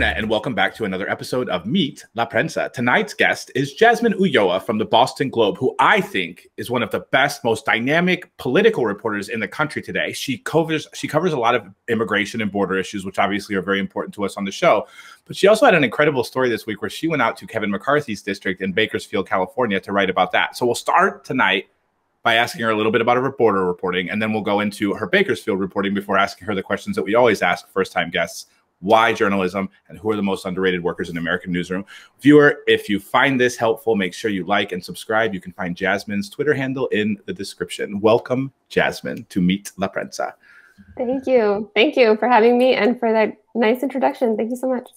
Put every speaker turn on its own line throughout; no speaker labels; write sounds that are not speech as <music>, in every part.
Internet, and welcome back to another episode of Meet La Prensa. Tonight's guest is Jazmine Ulloa from the Boston Globe, who I think is one of the best, most dynamic political reporters in the country today. She covers she covers a lot of immigration and border issues, which obviously are very important to us on the show. But she also had an incredible story this week where she went out to Kevin McCarthy's district in Bakersfield, California, to write about that. So we'll start tonight by asking her a little bit about her border reporting, and then we'll go into her Bakersfield reporting before asking her the questions that we always ask first time guests why journalism, and who are the most underrated workers in American newsroom. Viewer, if you find this helpful, make sure you like and subscribe. You can find Jazmine's Twitter handle in the description. Welcome, Jazmine, to Meet La Prensa.
Thank you. Thank you for having me and for that nice introduction. Thank you so much.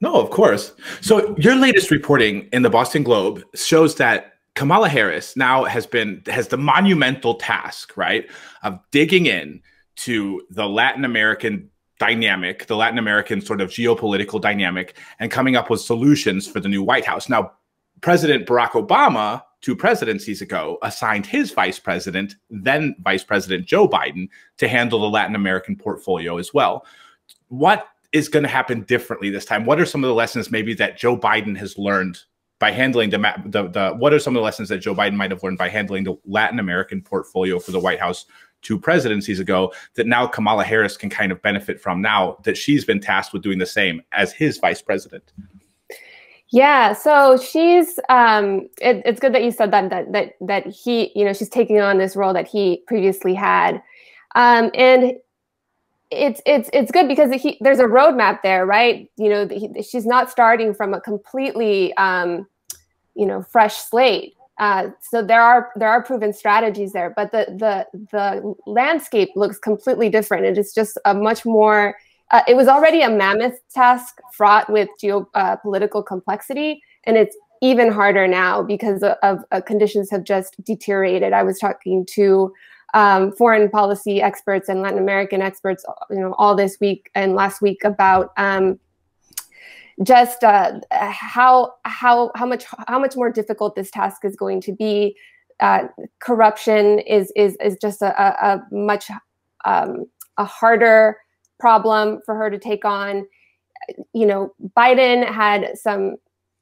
No, of course. So, your latest reporting in the Boston Globe shows that Kamala Harris now has been has the monumental task, right, of digging in to the Latin American dynamic, the Latin American sort of geopolitical dynamic, and coming up with solutions for the new White House. Now, President Barack Obama, two presidencies ago, assigned his vice president, then Vice President Joe Biden, to handle the Latin American portfolio as well. What is going to happen differently this time? What are some of the lessons maybe that Joe Biden has learned by handling the, the, the what are some of the lessons that Joe Biden might have learned by handling the Latin American portfolio for the White House two presidencies ago that now Kamala Harris can kind of benefit from now that she's been tasked with doing the same as his vice president.
Yeah, so she's um it, it's good that you said that that that that he, you know, she's taking on this role that he previously had. Um and it's it's it's good because he, there's a roadmap there, right? You know, he, she's not starting from a completely um you know, fresh slate. Uh, so there are there are proven strategies there, but the the the landscape looks completely different. It is just a much more. Uh, it was already a mammoth task fraught with geopolitical uh, complexity, and it's even harder now because of, of uh, conditions have just deteriorated. I was talking to um, foreign policy experts and Latin American experts, you know, all this week and last week about. Um, just uh, how how how much how much more difficult this task is going to be. Uh, corruption is is is just a, a, much um, a harder problem for her to take on. You know, Biden had some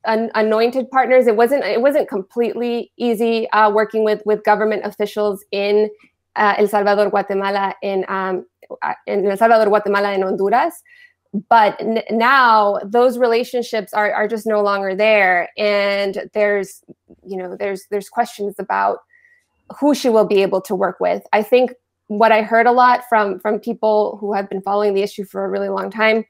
un- anointed partners. It wasn't it wasn't completely easy uh, working with with government officials in uh, El Salvador, Guatemala, in um, uh, in El Salvador, Guatemala, and Honduras but n- now those relationships are, are just no longer there. And there's you know there's there's questions about who she will be able to work with. I think what i heard a lot from from people who have been following the issue for a really long time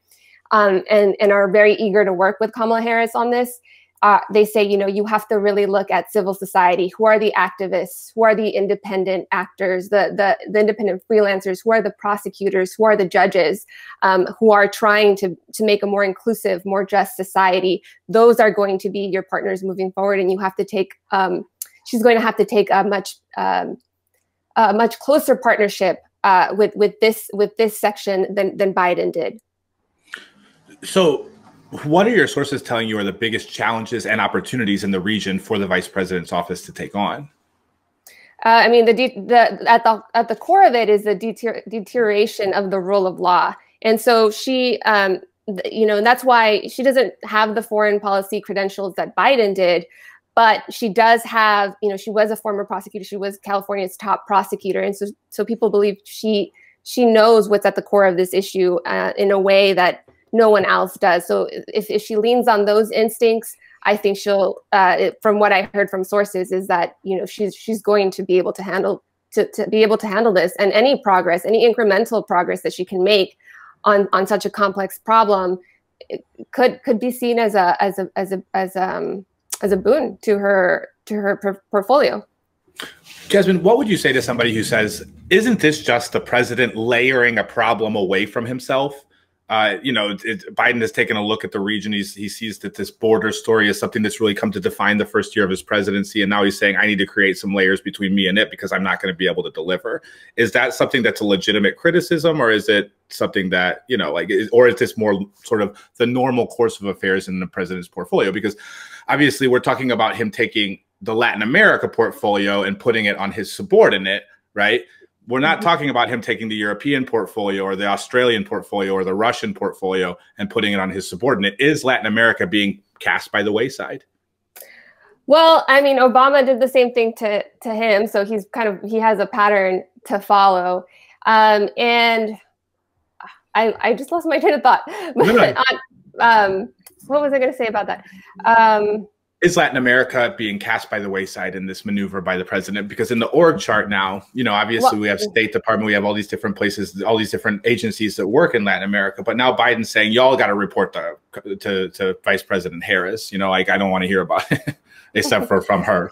um, and and are very eager to work with kamala harris on this uh, they say, you know, you have to really look at civil society. Who are the activists? Who are the independent actors? The the, the independent freelancers? Who are the prosecutors? Who are the judges? Um, who are trying to to make a more inclusive, more just society? Those are going to be your partners moving forward, and you have to take. Um, she's going to have to take a much um, a much closer partnership uh, with with this with this section than than Biden did.
So what are your sources telling you are the biggest challenges and opportunities in the region for the vice president's office to take on?
Uh, I mean, the, the at the at the core of it is the deter deterioration of the rule of law, and so she, um, you know, and that's why she doesn't have the foreign policy credentials that Biden did, but she does have, you know, she was a former prosecutor. She was California's top prosecutor, and so so people believe she she knows what's at the core of this issue uh, in a way that no one else does. So if, if she leans on those instincts, I think she'll, uh, from what I heard from sources, is that you know she's she's going to be able to handle to, to be able to handle this and any progress, any incremental progress that she can make on on such a complex problem could could be seen as a as a as a as um as a boon to her to her portfolio.
Jazmine, what would you say to somebody who says, "Isn't this just the president layering a problem away from himself?" Uh, you know, it, Biden has taken a look at the region. He's, he sees that this border story is something that's really come to define the first year of his presidency. And now he's saying, I need to create some layers between me and it because I'm not going to be able to deliver. Is that something that's a legitimate criticism or is it something that, you know, like, or is this more sort of the normal course of affairs in the president's portfolio? Because obviously we're talking about him taking the Latin America portfolio and putting it on his subordinate, right? We're not mm-hmm. talking about him taking the European portfolio or the Australian portfolio or the Russian portfolio and putting it on his subordinate. Is Latin America being cast by the wayside?
Well, I mean, Obama did the same thing to to him, so he's kind of he has a pattern to follow. Um, and I I just lost my train of thought. <laughs> No, no. um, what was I going to say about that? Um,
is Latin America being cast by the wayside in this maneuver by the president? Because in the org chart now, you know, obviously well, we have State Department, we have all these different places, all these different agencies that work in Latin America. But now Biden's saying y'all got to report to, to to Vice President Harris. You know, like I don't want to hear about it, <laughs> except for from her.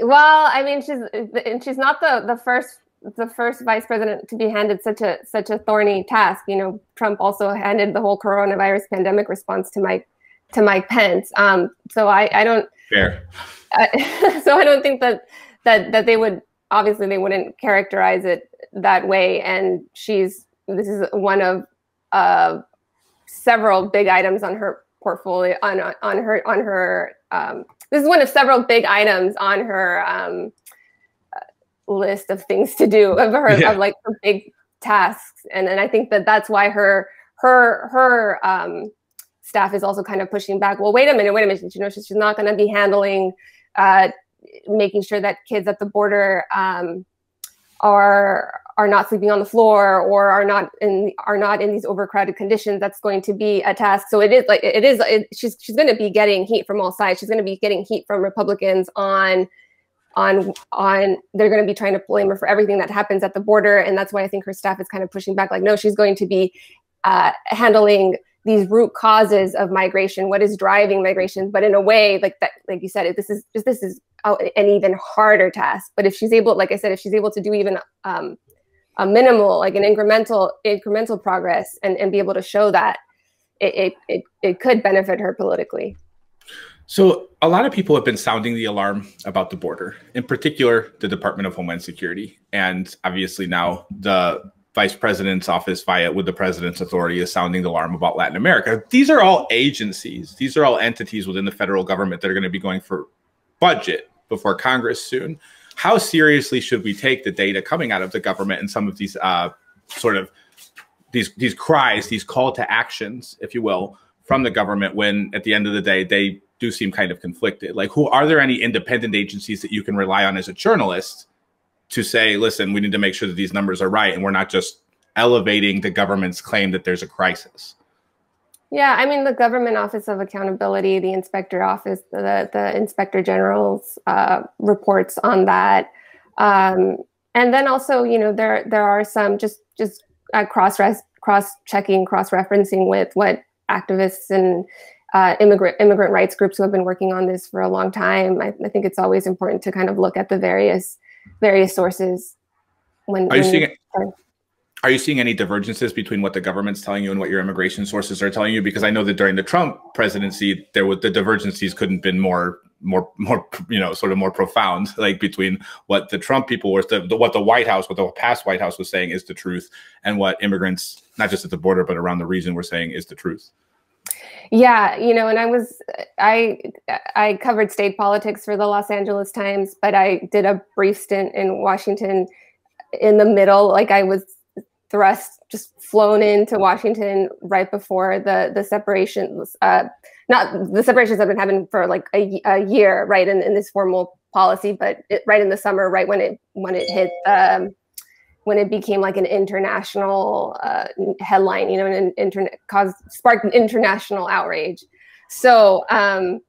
well, I mean, she's she's not the the first the first vice president to be handed such a such a thorny task. You know, Trump also handed the whole coronavirus pandemic response to Mike to Mike Pence. Um, so I, I don't.
Fair.
Uh, <laughs> so I don't think that that that they would obviously they wouldn't characterize it that way. And she's this is one of uh, several big items on her portfolio on on her on her. Um, this is one of several big items on her um, uh, list of things to do of her yeah. of like her big tasks. And and I think that that's why her her her um, staff is also kind of pushing back. Well, wait a minute, wait a minute. You know, she's, not going to be handling uh, making sure that kids at the border um, are are not sleeping on the floor or are not in are not in these overcrowded conditions. That's going to be a task. So it is like it is. It, she's she's going to be getting heat from all sides. She's going to be getting heat from Republicans on on on they're going to be trying to blame her for everything that happens at the border and that's why i think her staff is kind of pushing back like no she's going to be uh, handling these root causes of migration what is driving migration but in a way like that like you said this is just this is an even harder task. But if she's able like i said if she's able to do even um, a minimal like an incremental incremental progress and, and be able to show that it, it, it, it could benefit her politically.
So a lot of people have been sounding the alarm about the border in particular the department of homeland security and obviously now the vice president's office via with the president's authority is sounding the alarm about Latin America. These are all agencies. These are all entities within the federal government that are going to be going for budget before Congress soon. How seriously should we take the data coming out of the government and some of these uh, sort of these these cries, these call to actions, if you will, from the government when at the end of the day they do seem kind of conflicted? Like, who are there any independent agencies that you can rely on as a journalist to say, listen, we need to make sure that these numbers are right and we're not just elevating the government's claim that there's a crisis.
Yeah, I mean the Government Office of Accountability, the Inspector Office, the the Inspector General's uh, reports on that, um, and then also you know there there are some just just uh, cross cross checking, cross referencing with what activists and uh, immigrant immigrant rights groups who have been working on this for a long time. I, I think it's always important to kind of look at the various various sources. When
are you seeing? Are you seeing any divergences between what the government's telling you and what your immigration sources are telling you? Because I know that during the Trump presidency, there was the divergences couldn't been more more more you know sort of more profound <laughs> like between what the trump people were the, the, what the white house what the past white house was saying is the truth and what immigrants not just at the border but around the region were saying is the truth
yeah, you know, and I was I I covered state politics for the Los Angeles Times, but I did a brief stint in Washington in the middle. Like I was thrust just flown into Washington right before the the separations uh not the separations have been happening for like a, a year right in, in this formal policy but it, right in the summer right when it when it hit um when it became like an international uh, headline, you know, an internet caused sparked international outrage. So, um,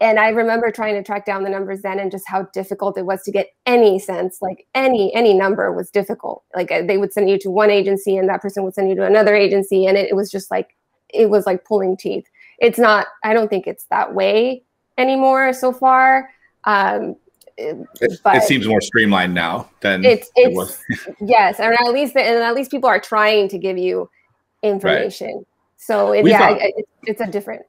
and I remember trying to track down the numbers then and just how difficult it was to get any sense, like any any number was difficult. Like uh, they would send you to one agency and that person would send you to another agency, and it, it was just like it was like pulling teeth. It's not. I don't think it's that way anymore so far. Um,
it, it, seems more streamlined now than
it's, it's it was. <laughs> yes, and at least and at least people are trying to give you information. Right. So it, yeah, found, it, it's a different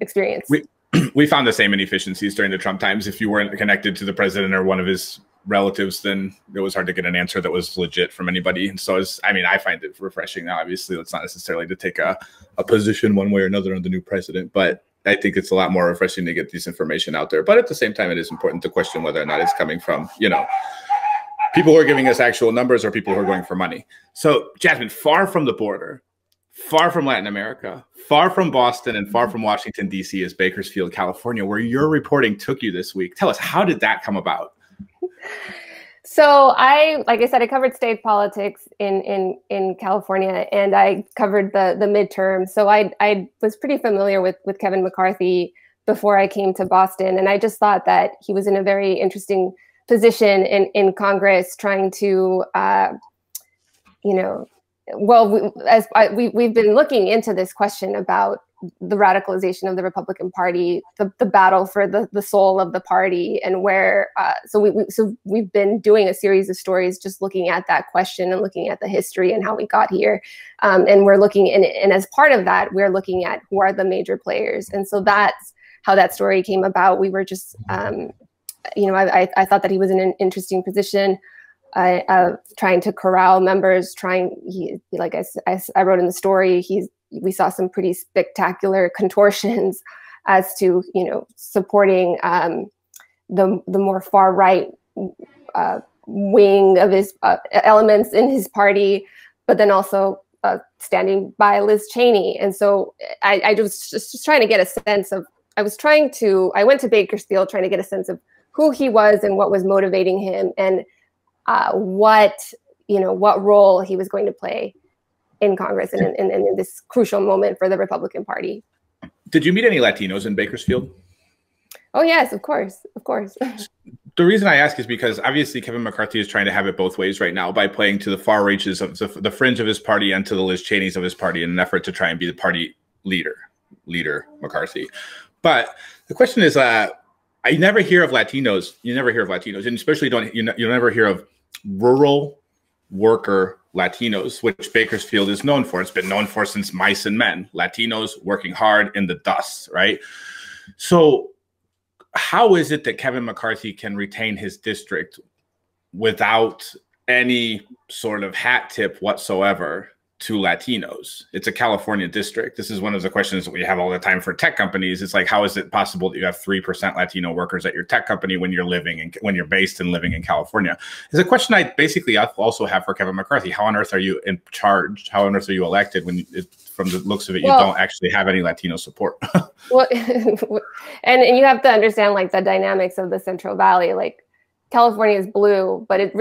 experience.
We <clears throat> we found the same inefficiencies during the Trump times. If you weren't connected to the president or one of his relatives, then it was hard to get an answer that was legit from anybody. And so, was, I mean, I find it refreshing now. Obviously, it's not necessarily to take a, a position one way or another on the new president, but I think it's a lot more refreshing to get this information out there. But at the same time, it is important to question whether or not it's coming from, you know, people who are giving us actual numbers or people who are going for money. So, Jazmine, far from the border, far from Latin America, far from Boston, and far from Washington, D.C., is Bakersfield, California, where your reporting took you this week. Tell us, how did that come about?
So I, like I said, I covered state politics in in in California, and I covered the the midterm. So I I was pretty familiar with with Kevin McCarthy before I came to Boston, and I just thought that he was in a very interesting position in in Congress, trying to, uh, you know, well, we, as I, we we've been looking into this question about the radicalization of the Republican Party, the, the battle for the, the soul of the party, and where uh, so we, we, so we've been doing a series of stories just looking at that question and looking at the history and how we got here, um, and we're looking and, and as part of that we're looking at who are the major players, and so that's how that story came about. We were just um, you know I, I thought that he was in an interesting position. Uh, trying to corral members, trying he like I, I, I wrote in the story, he's we saw some pretty spectacular <laughs> contortions as to you know supporting um, the the more far right uh, wing of his uh, elements in his party, but then also uh, standing by Liz Cheney. And so I, I was just, just trying to get a sense of. I was trying to. I went to Bakersfield trying to get a sense of who he was and what was motivating him and uh, what you know what role he was going to play in Congress and in, in, in this crucial moment for the Republican Party.
Did you meet any Latinos in Bakersfield?
Oh yes, of course, of course. <laughs>
the reason I ask is because obviously Kevin McCarthy is trying to have it both ways right now by playing to the far reaches of the, the fringe of his party and to the Liz Cheney's of his party in an effort to try and be the party leader, leader McCarthy. But the question is, uh, I never hear of Latinos. You never hear of Latinos, and especially don't you, you never hear of rural worker Latinos, which Bakersfield is known for. It's been known for since mice and men, Latinos working hard in the dust, right? So, how is it that Kevin McCarthy can retain his district without any sort of hat tip whatsoever to Latinos. It's a California district. This is one of the questions that we have all the time for tech companies. It's like, how is it possible that you have 3% Latino workers at your tech company when you're living and when you're based and living in California? It's a question I basically also have for Kevin McCarthy. How on earth are you in charge? How on earth are you elected when it, from the looks of it, well, you don't actually have any Latino support? <laughs>
well, <laughs> and, and you have to understand like the dynamics of the Central Valley. Like California is blue, but it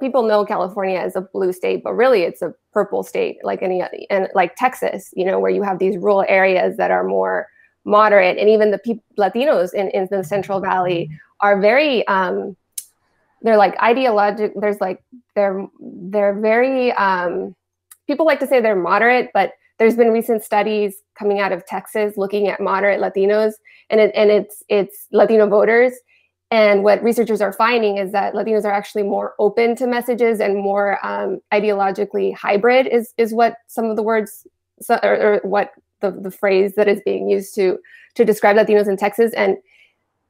people know California as a blue state, but really it's a purple state, like any and like Texas, you know, where you have these rural areas that are more moderate, and even the Latinos in, in the Central Valley are very, um, they're like ideologic. There's like they're they're very um, people like to say they're moderate, but there's been recent studies coming out of Texas looking at moderate Latinos, and it, and it's it's Latino voters and what researchers are finding is that Latinos are actually more open to messages and more um, ideologically hybrid is is what some of the words or, or what the, the phrase that is being used to to describe Latinos in Texas. And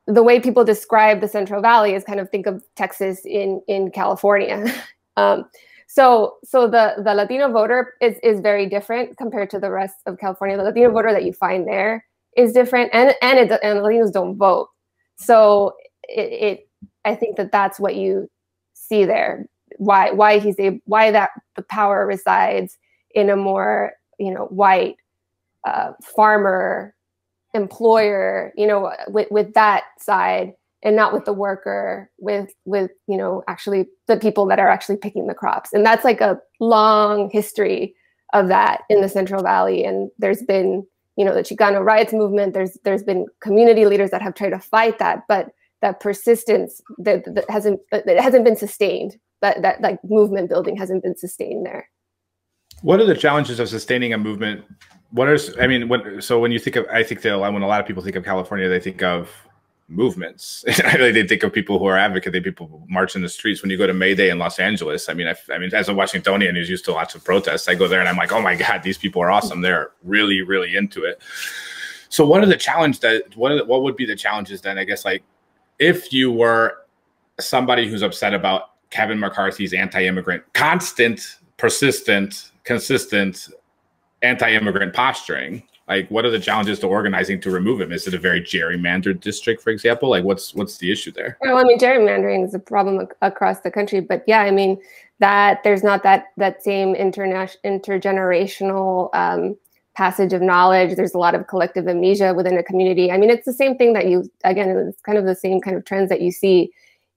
the way people describe the Central Valley is kind of think of Texas in in California. <laughs> um, so so the the Latino voter is is very different compared to the rest of California. The Latino voter that you find there is different, and and it, and Latinos don't vote. So it, it I think that that's what you see there. Why why he's a why that the power resides in a more you know white uh, farmer employer you know with with that side and not with the worker with with you know actually the people that are actually picking the crops. And that's like a long history of that in the central valley. And there's been you know the chicano riots movement. There's there's been community leaders that have tried to fight that. But that persistence that, that hasn't that hasn't been sustained that that like movement building hasn't been sustained there.
What are the challenges of sustaining a movement? What are i mean when so when you think of i think that when a lot of people think of california they think of movements. <laughs> They think of people who are advocate they people march in the streets. When you go to may day in los angeles i mean I, I mean as a washingtonian who's used to lots of protests. I go there and i'm like oh my god these people are awesome. They're really really into it. So what are the challenge that what the, what would be the challenges then? I guess like if you were somebody who's upset about Kevin McCarthy's anti-immigrant, constant, persistent, consistent anti-immigrant posturing, Like, what are the challenges to organizing to remove him? Is it a very gerrymandered district, for example? Like, what's what's the issue there?
Well, I mean, gerrymandering is a problem ac- across the country, but yeah, I mean that there's not that that same interna- intergenerational um, passage of knowledge. There's a lot of collective amnesia within a community. I mean, it's the same thing that you again, it's kind of the same kind of trends that you see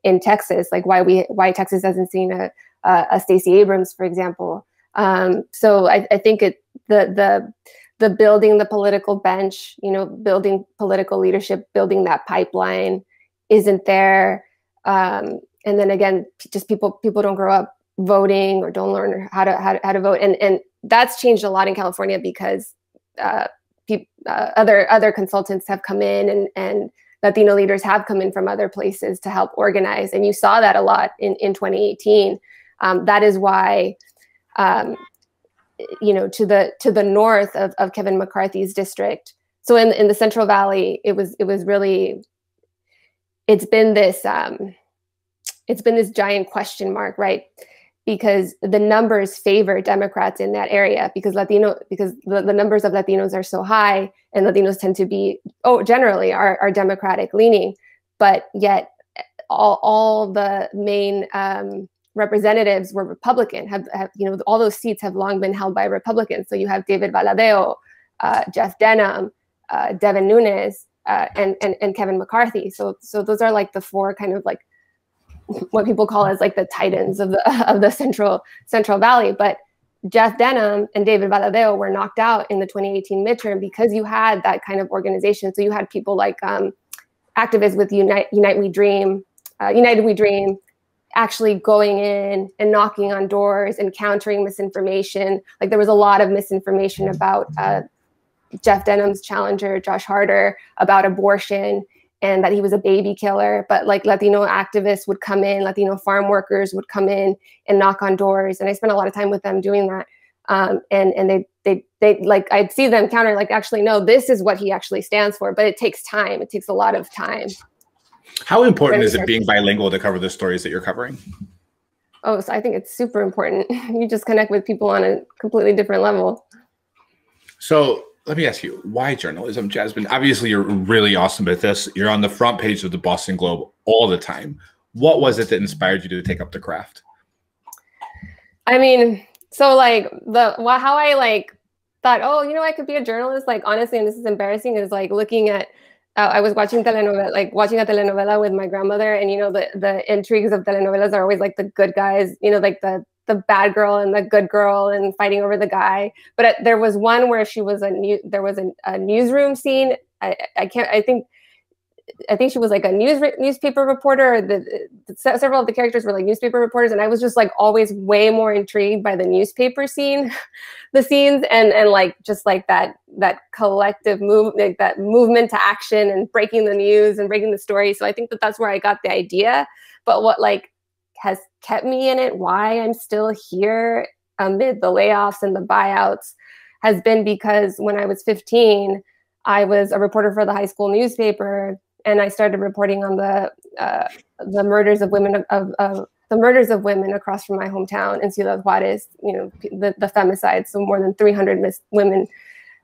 in Texas, like why we why Texas hasn't seen a a, a Stacey Abrams, for example. Um, so I, I think it the the the building the political bench, you know, building political leadership, building that pipeline isn't there. Um, and then again, just people people don't grow up voting or don't learn how to how to, how to vote, and and that's changed a lot in California because uh, uh, other other consultants have come in and and Latino leaders have come in from other places to help organize, and you saw that a lot in in 2018. Um, that is why um, you know to the to the north of, of Kevin McCarthy's district. So in in the Central Valley, it was it was really it's been this um, it's been this giant question mark, right? Because the numbers favor Democrats in that area because Latino because the, the numbers of Latinos are so high and Latinos tend to be oh generally are, are Democratic leaning, but yet all all the main um, representatives were Republican. Have, have, you know all those seats have long been held by Republicans. So you have David Valadao, uh, Jeff Denham, uh, Devin Nunes, uh, and, and and Kevin McCarthy. So so those are like the four kind of like what people call as like the titans of the <laughs> of the central Central Valley. But Jeff Denham and David Valadao were knocked out in the 2018 midterm because you had that kind of organization. So you had people like um, activists with Unite Unite We Dream, uh, United We Dream, actually going in and knocking on doors and countering misinformation. Like there was a lot of misinformation about uh, Jeff Denham's challenger, Josh Harder, about abortion and that he was a baby killer. But like Latino activists would come in, Latino farm workers would come in and knock on doors. And I spent a lot of time with them doing that. Um, and and they they they like I'd see them counter like actually no, this is what he actually stands for. But it takes time. It takes a lot of time.
How important is it being bilingual to cover the stories that you're covering?
Oh, so I think it's super important. <laughs> you just connect with people on a completely different level.
So let me ask you, why journalism, Jazmine? Obviously, you're really awesome at this. You're on the front page of the Boston Globe all the time. What was it that inspired you to take up the craft?
I mean, so like the how I like thought, oh, you know, I could be a journalist. Like honestly, and this is embarrassing, is like looking at uh, I was watching telenovela, like watching a telenovela with my grandmother, and you know the the intrigues of telenovelas are always like the good guys, you know, like the the bad girl and the good girl and fighting over the guy. But it, there was one where she was a new, there was a, a newsroom scene. I, I can't, I think I think she was like a news newspaper reporter. The, the, several of the characters were like newspaper reporters, and I was just like always way more intrigued by the newspaper scene, <laughs> the scenes, and and like just like that that collective move, like that movement to action and breaking the news and breaking the story. So I think that that's where I got the idea. But what like has kept me in it, why I'm still here amid the layoffs and the buyouts, has been because when I was 15. I was a reporter for the high school newspaper and I started reporting on the uh, the murders of women of, of, the murders of women across from my hometown in Ciudad Juarez. You know, the, the femicides. So more than 300 mis- women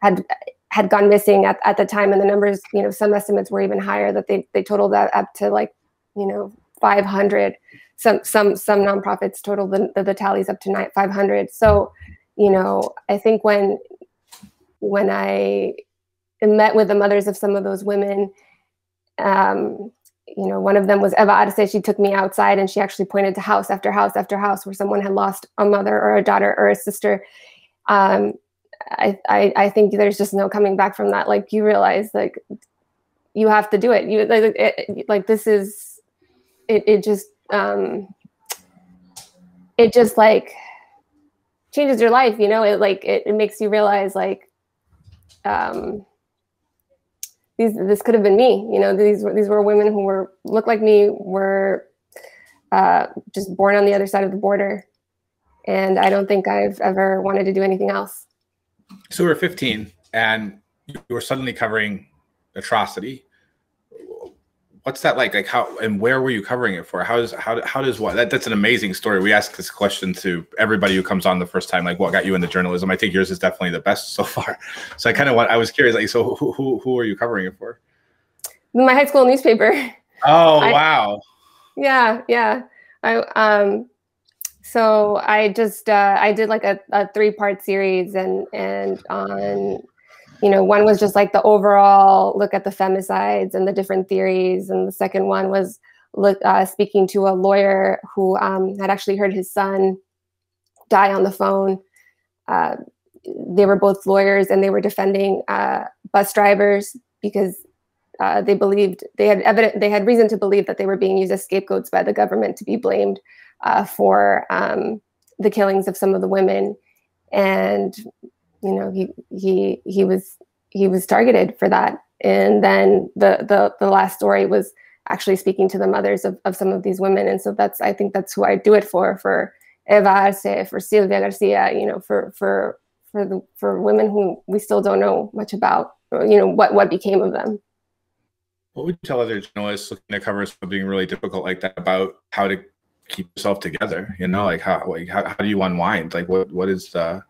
had had gone missing at, at the time, and the numbers, you know, some estimates were even higher that they they totaled that up to like, you know, 500. Some some some nonprofits total the, the, the tallies up to 500. So, you know, I think when when I met with the mothers of some of those women um, you know, one of them was Eva Arce. She took me outside and she actually pointed to house after house after house where someone had lost a mother or a daughter or a sister. Um, I, I, I think there's just no coming back from that. Like you realize, like you have to do it. You like, it, like this is, it, it just, um, it just like changes your life. You know, it like it, it makes you realize like, um, these this could have been me. You know, these were these were women who were looked like me, were uh, just born on the other side of the border, and I don't think I've ever wanted to do anything else.
So we're 15, and you were suddenly covering atrocity. What's that like? Like how and where were you covering it for? How does how how does what? That, that's an amazing story. We ask this question to everybody who comes on the first time. Like, what got you into journalism? I think yours is definitely the best so far. <laughs> So I kind of want. I was curious. Like, so who who who are you covering it for?
My high school newspaper. <laughs>
Oh I, wow.
Yeah, yeah. I um. So I just uh, I did like a, a three part series and and on you know, one was just like the overall look at the femicides and the different theories, and the second one was look, uh, speaking to a lawyer who um, had actually heard his son die on the phone. Uh, they were both lawyers, and they were defending uh, bus drivers because uh, they believed they had evident they had reason to believe that they were being used as scapegoats by the government to be blamed uh, for um, the killings of some of the women and you know he he he was he was targeted for that. And then the the the last story was actually speaking to the mothers of, of some of these women. And so that's i think that's who i do it for for eva arce for silvia garcia you know for for for the for women who we still don't know much about you know what what became of them.
What would you tell other journalists looking to cover something really difficult like that about how to keep yourself together? You know like how like how, how do you unwind? Like what what is the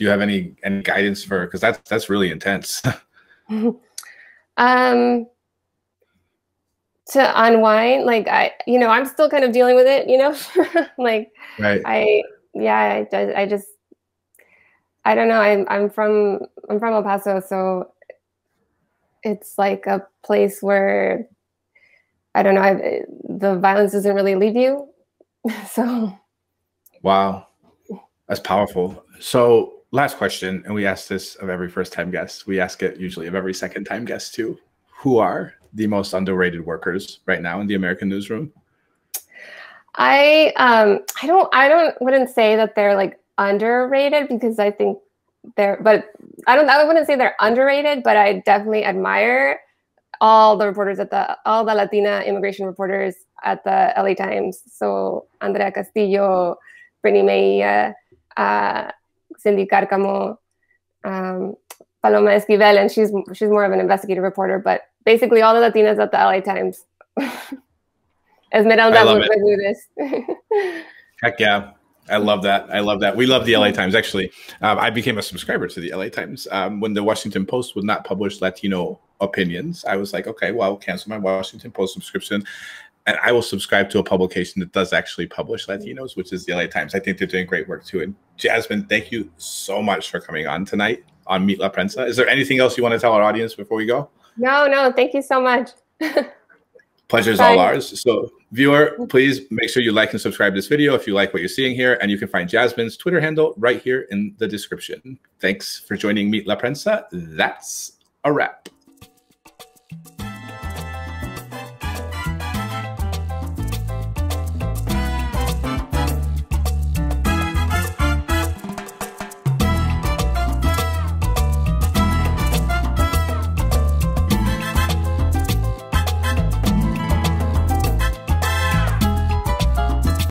do you have any any guidance for because that's that's really intense. <laughs>
Um to unwind like i you know i'm still kind of dealing with it you know? <laughs> Like right. i yeah I, I just i don't know i'm i'm from i'm from el paso so it's like a place where i don't know I've, the violence doesn't really leave you <laughs> so.
Wow. That's powerful. So last question, and we ask this of every first time guest. We ask it usually of every second time guest too. Who are the most underrated workers right now in the American newsroom?
I um I don't I don't wouldn't say that they're like underrated because I think they're but I don't I wouldn't say they're underrated, but I definitely admire all the reporters at the all the Latina immigration reporters at the LA Times. So Andrea Castillo, Brittany Mejia, uh, Cindy Carcamo, um, Paloma Esquivel, and she's she's more of an investigative reporter. But basically, all the Latinas at the LA Times. <laughs> Esmeralda would do
this. <laughs> Heck yeah. I love that. I love that. We love the LA Times. Actually, um, I became a subscriber to the LA Times um, when the Washington Post would not publish Latino opinions. I was like, okay, well, I'll cancel my Washington Post subscription and I will subscribe to a publication that does actually publish Latinos, mm. which is the LA Times. I think they're doing great work too. And Jazmine, thank you so much for coming on tonight on Meet La Prensa. Is there anything else you want to tell our audience before we go?
No, no, thank you so much. <laughs>
Pleasure is all ours. So, viewer, please make sure you like and subscribe to this video if you like what you're seeing here. And you can find Jazmine's Twitter handle right here in the description. Thanks for joining Meet La Prensa. That's a wrap.